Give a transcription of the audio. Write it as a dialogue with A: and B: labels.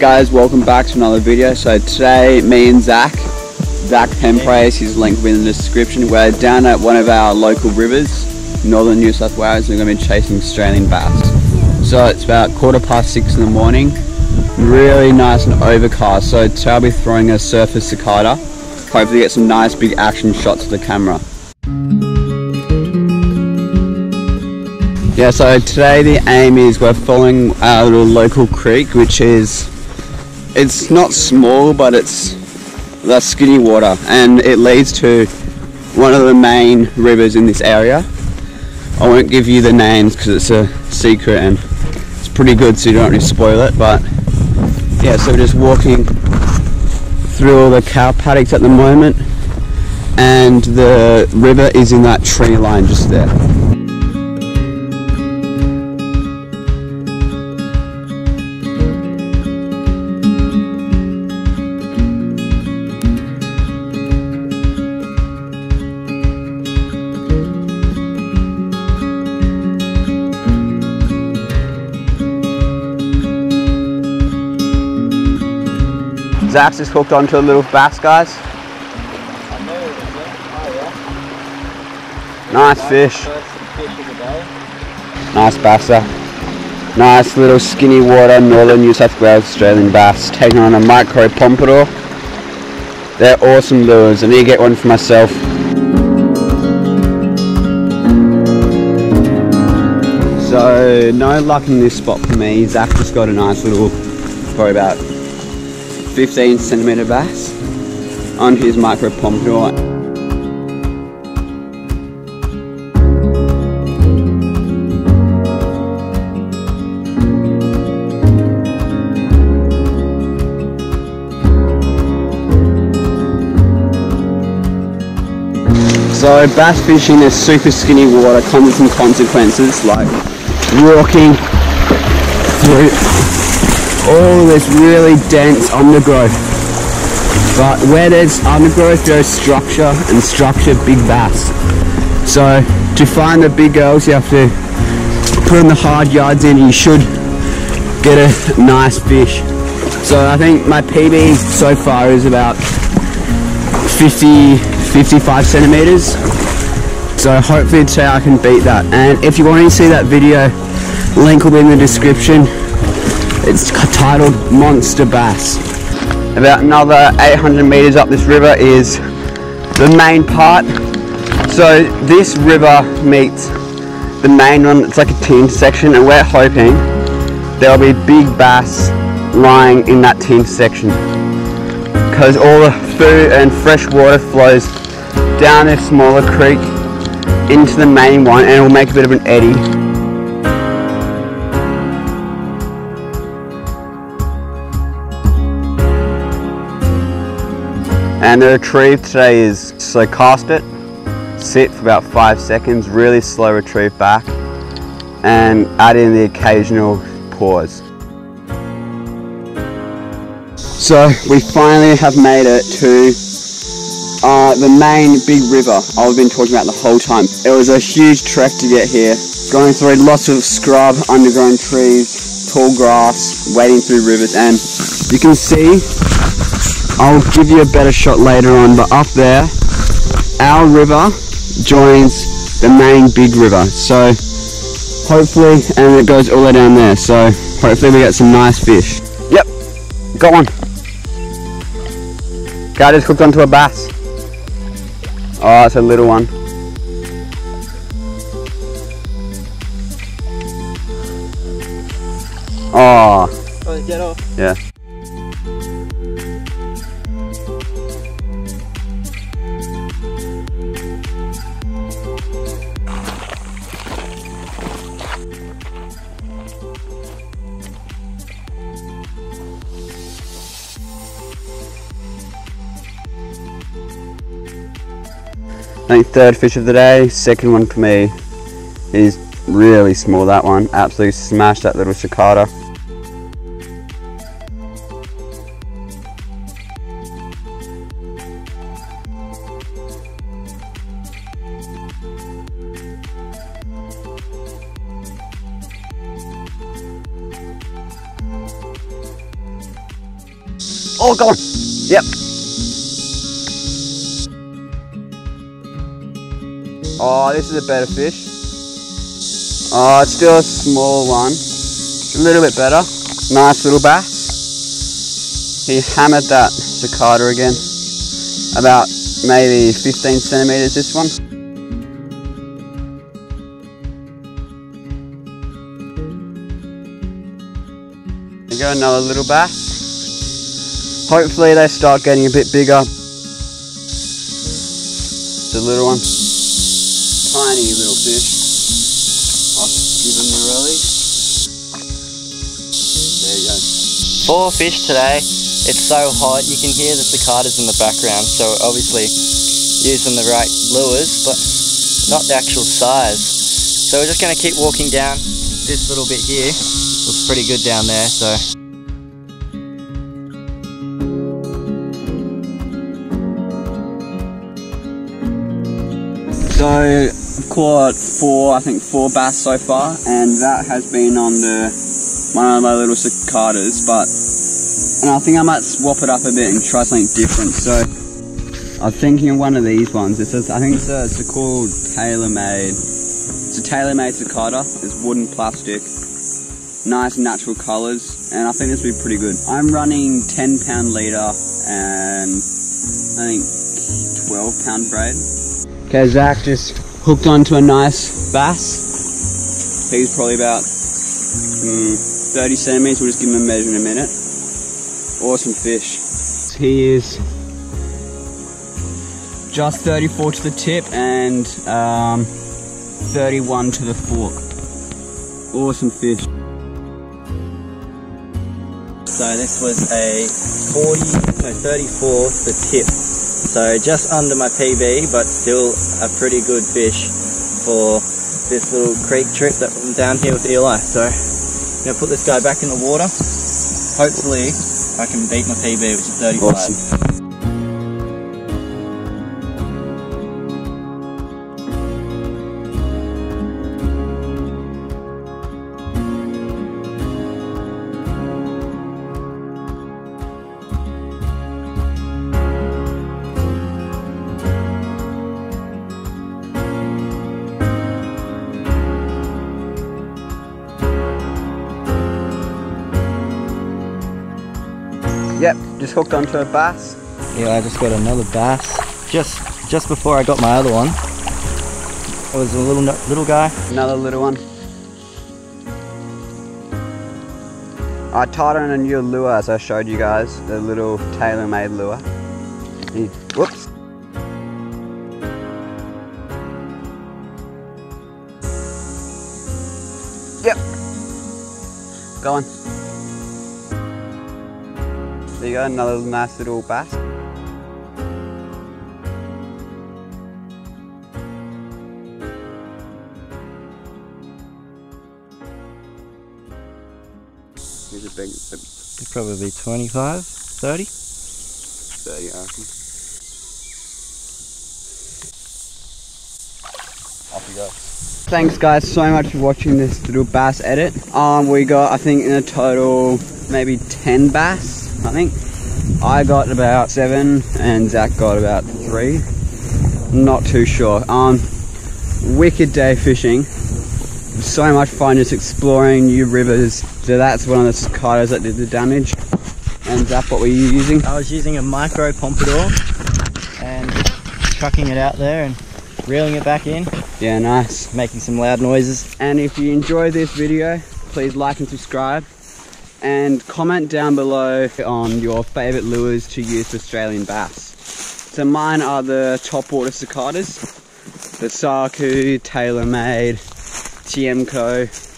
A: Guys, welcome back to another video. So today, me and Zach, Zach Penprase, his link will be in the description. We're down at one of our local rivers, northern New South Wales, and we're going to be chasing Australian bass. So it's about quarter past six in the morning, really nice and overcast. So today I'll be throwing a surface cicada, hopefully get some nice big action shots of the camera. Yeah, so today the aim is we're following our little local creek, which is, it's not small, but it's the skinny water, and it leads to one of the main rivers in this area. I won't give you the names because it's a secret and it's pretty good so you don't really spoil it, but yeah, so we're just walking through all the cow paddocks at the moment, and the river is in that tree line just there. Zach's just hooked onto a little bass, guys. Nice fish. Nice basser. Nice little skinny water, northern New South Wales Australian bass. Taking on a micro pompadour. They're awesome lures. I need to get one for myself. So no luck in this spot for me. Zach just got a nice little, probably about 15 centimeter bass on his micro pompadour. So bass fishing is super skinny water comes with some consequences like walking through all this really dense undergrowth. But where there's undergrowth, there's structure, and structure, big bass. So to find the big girls, you have to put in the hard yards in, you should get a nice fish. So I think my PB so far is about 50, 55 centimeters. So hopefully today I can beat that. And if you want to see that video, link will be in the description. It's titled Monster Bass. About another 800 meters up this river is the main part. So this river meets the main one, it's like a T section and we're hoping there'll be big bass lying in that T section because all the food and fresh water flows down this smaller creek into the main one and it will make a bit of an eddy And the retrieve today is so cast it, sit for about five seconds, really slow retrieve back, and add in the occasional pause. So we finally have made it to uh, the main big river I've been talking about the whole time. It was a huge trek to get here, going through lots of scrub, undergrown trees, tall grass, wading through rivers, and you can see I'll give you a better shot later on, but up there, our river joins the main big river. So hopefully, and it goes all the way down there. So hopefully we get some nice fish. Yep, got one. Guy just hooked onto a bass. Oh, it's a little one. Oh.
B: Oh, get off.
A: Yeah. Think third fish of the day, second one for me is really small that one, absolutely smashed that little cicada. Oh, go on. Yep. Oh, this is a better fish. Oh, it's still a small one. A little bit better. Nice little bass. He hammered that cicada again. About maybe 15 centimeters this one. There go another little bass. Hopefully they start getting a bit bigger. The little one. Tiny little fish. I'll give them the release. There you go.
B: Four fish today. It's so hot. You can hear the cicadas in the background. So obviously using the right lures, but not the actual size. So we're just going to keep walking down this little bit here. Looks pretty good down there. So
A: So I've caught four, I think four bass so far, and that has been on the one of my little cicadas. But and I think I might swap it up a bit and try something different. So I'm thinking one of these ones. It's a, I think it's, a, it's a called TaylorMade. It's a tailor-made cicada. It's wooden plastic, nice natural colours, and I think this will be pretty good. I'm running 10 pound leader and I think 12 pound braid. Okay, Zach just hooked onto a nice bass. He's probably about mm, 30 centimeters. We'll just give him a measure in a minute. Awesome fish. He is just 34 to the tip and um, 31 to the fork. Awesome fish.
B: So this was a 40, no 34 to the tip. So just under my PB, but still a pretty good fish for this little creek trip that I'm down here with Eli. So I'm gonna put this guy back in the water. Hopefully I can beat my PB, which is 35.
A: Awesome. Yep, just hooked onto a bass.
B: Yeah, I just got another bass. Just just before I got my other one. It was a little little guy.
A: Another little one. I tied on a new lure as I showed you guys, the little tailor-made lure. He, whoops. Yep. Go on. There you go, another nice little bass. Here's a big, a
B: He's probably 25, 30.
A: 30, I reckon. Off you go. Thanks guys so much for watching this little bass edit. Um, we got, I think in a total, maybe 10 bass, I. I got about seven and Zach got about three. Not too sure. Um, wicked day fishing. So much fun just exploring new rivers. So that's one of the cicadas that did the damage. And Zach, what were you using?
B: I was using a micro pompadour and chucking it out there and reeling it back in,
A: Yeah, nice.
B: making some loud noises.
A: And if you enjoyed this video, please like and subscribe. And comment down below on your favourite lures to use for Australian bass. So mine are the top water cicadas. The Saku, TaylorMade, Tiemco,